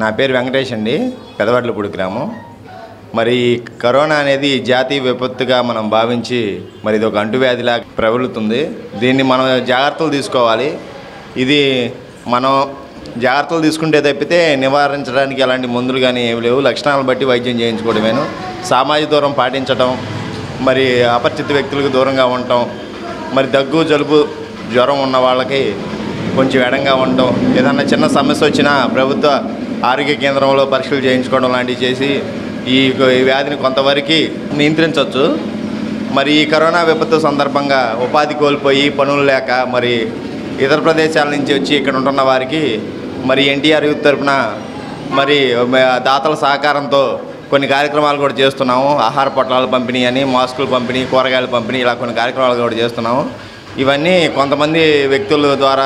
నా పేరు వెంకటేష్ అండి పెదవడ్లపూడి గ్రామం. మరి కరోనా అనేది జాతీయ విపత్తుగా మనం భావించి మరి ఇది ఒక అంటువ్యాధిలా ప్రబలుతుంది. దీన్ని మనం జాగ్రత్తలు తీసుకోవాలి. ఇది మనం జాగ్రత్తలు తీసుకుంటే తప్పితే నివారించడానికి ఎలాంటి మందులు కానీ ఏమి లేవు. లక్షణాలను బట్టి వైద్యం చేయించుకోవడమేను. సామాజిక దూరం పాటించడం మరి అపరిచిత వ్యక్తులకు దూరంగా ఉండటం మరి దగ్గు జలుబు జ్వరం ఉన్న వాళ్ళకి కొంచెం ఎడంగా ఉండటం ఏదన్నా చిన్న సమస్య వచ్చినా ప్రభుత్వ ఆరోగ్య కేంద్రంలో పరీక్షలు చేయించుకోవడం లాంటివి చేసి ఈ వ్యాధిని కొంతవరకు నియంత్రించవచ్చు. మరి ఈ కరోనా విపత్తు సందర్భంగా ఉపాధి కోల్పోయి పనులు లేక మరి ఇతర ప్రదేశాల నుంచి వచ్చి ఇక్కడ ఉంటున్న వారికి మరి ఎన్టీఆర్ యూత్ తరఫున మరి దాతల సహకారంతో కొన్ని కార్యక్రమాలు కూడా చేస్తున్నాము. ఆహార పొట్లాల పంపిణీ అని మాస్కులు పంపిణీ కూరగాయల పంపిణీ ఇలా కొన్ని కార్యక్రమాలు కూడా చేస్తున్నాము. ఇవన్నీ కొంతమంది వ్యక్తుల ద్వారా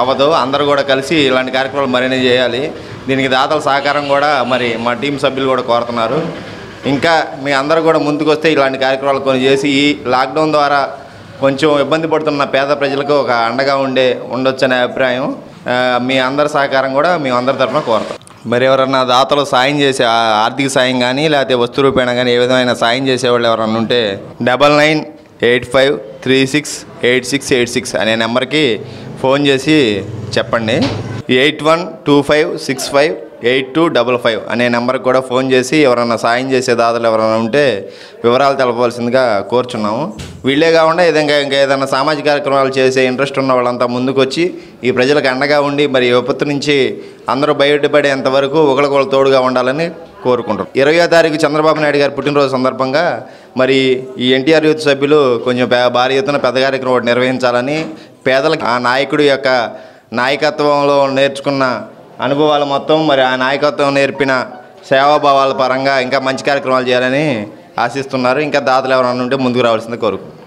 అవ్వదు అందరూ కూడా కలిసి ఇలాంటి కార్యక్రమాలు మరిన్ని చేయాలి. దీనికి దాతల సహకారం కూడా మరి మా టీం సభ్యులు కూడా కోరుతున్నారు. ఇంకా మీ అందరూ కూడా ముందుకు వస్తే ఇలాంటి కార్యక్రమాలు కొన్ని చేసి ఈ లాక్డౌన్ ద్వారా కొంచెం ఇబ్బంది పడుతున్న పేద ప్రజలకు ఒక అండగా ఉండే ఉండొచ్చనే అభిప్రాయం. మీ అందరి సహకారం కూడా మేము అందరి తరఫున కోరుతాం. మరి ఎవరన్నా దాతలు సాయం చేసే ఆర్థిక సాయం కానీ లేకపోతే వస్తు రూపేణ కానీ ఏ విధమైన సాయం చేసేవాళ్ళు ఎవరన్నా ఉంటే double nine eight five three six eight six eight six అనే నెంబర్కి ఫోన్ చేసి చెప్పండి. Eight one two five six five eight two double five అనే నెంబర్కి కూడా ఫోన్ చేసి ఎవరన్నా సాయం చేసే దాతలు ఎవరైనా ఉంటే వివరాలు తెలపవలసిందిగా కోరుచున్నాము. వీళ్ళే కాకుండా ఏదైనా ఇంకా ఏదైనా సామాజిక కార్యక్రమాలు చేసే ఇంట్రెస్ట్ ఉన్న వాళ్ళంతా ముందుకు వచ్చి ఈ ప్రజలకు అండగా ఉండి మరి ఈ విపత్తు నుంచి అందరూ బయటపడేంత వరకు ఒకరికొకరు తోడుగా ఉండాలని కోరుకుంటాం ఇరవయో తారీఖు చంద్రబాబు నాయుడు గారి పుట్టినరోజు సందర్భంగా మరి ఈ ఎన్టీఆర్ యూత్ సభ్యులు కొంచెం భారీ ఎత్తున పెద్ద కార్యక్రమం నిర్వహించాలని పేదలకు ఆ నాయకుడి యొక్క నాయకత్వంలో నేర్చుకున్న అనుభవాలు మొత్తం మరి ఆ నాయకత్వం నేర్పిన సేవాభావాల పరంగా ఇంకా మంచి కార్యక్రమాలు చేయాలని ఆశిస్తున్నారు. ఇంకా దాతలు ఎవరైనా ఉంటే ముందుకు రావాల్సింది కోరుకుంటున్నాను.